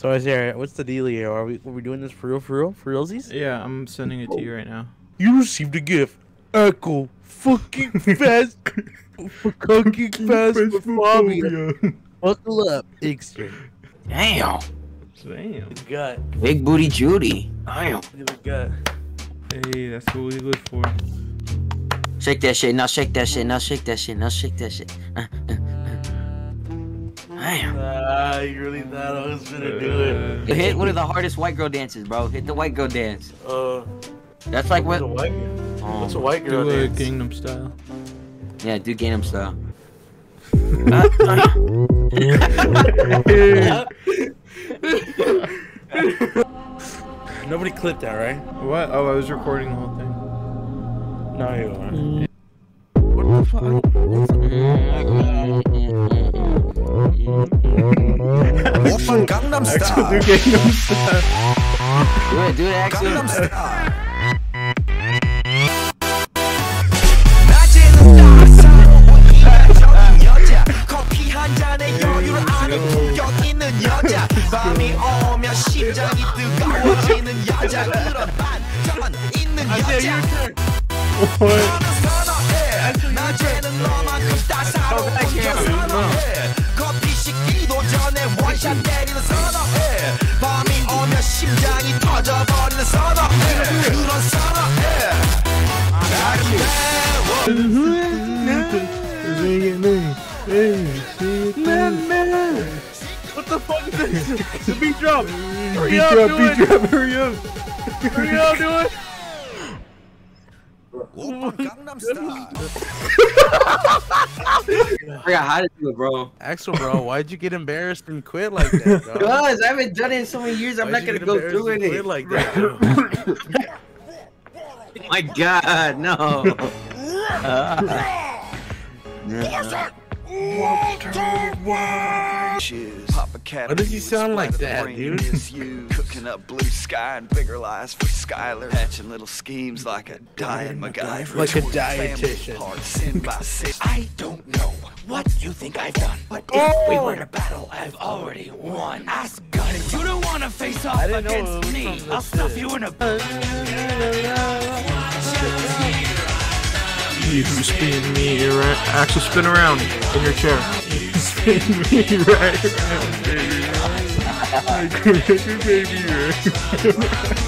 So I say, what's the deal here? Are we are we doing this for real, for real, for realsies? Yeah, I'm sending it to you right now. You received a gift. Echo fucking fast, fucking fast for Bobby. Buckle up, extra. Damn. Damn. Gut. Big booty Judy. Damn. Look at the gut. Hey, that's what we live for. Shake that shit. Now shake that shit. Now shake that shit. Now shake that shit. Uh, uh. Damn. Ah, you really thought I was gonna do it. You hit one of the hardest white girl dances, bro. Hit the white girl dance. Uh, That's like what's what. a white? Oh, What's a white girl Do a dance? Gangnam style. yeah, do Gangnam style. Nobody clipped that, right? What? Oh, I was recording the whole thing. No, you are. What the fuck? style. do Gangnam Style. Do it, do it, actually. Gangnam Style. 낮에는 너만큼 따사로운 겸손해 커피 식기도 전에 원샷 심장이 터져버리는 선어해 그런 선어해 What the fuck is this? the beat drop. Hurry Beat up, drop, do beat it. drop, hurry up. Hurry up, do it. I got how to do it, bro. Axel, bro, why'd you get embarrassed and quit like that? Because I haven't done it in so many years. I'm not gonna go through it. Quit like that. My God, no. Uh, no. Why does he sound like that, dude? Cooking up blue sky and bigger lies for Skyler. Hatching little schemes like a dying MacGyver. Like a dietitian. apart, sin by sin. I don't know what you think I've done, but if we were to battle, I've already won. Ask God if you don't want to face off didn't know it against me. I'll stuff you in a. Uh, You spin me around. Axel, spin around in your chair. spin me right around, baby. Like baby, right?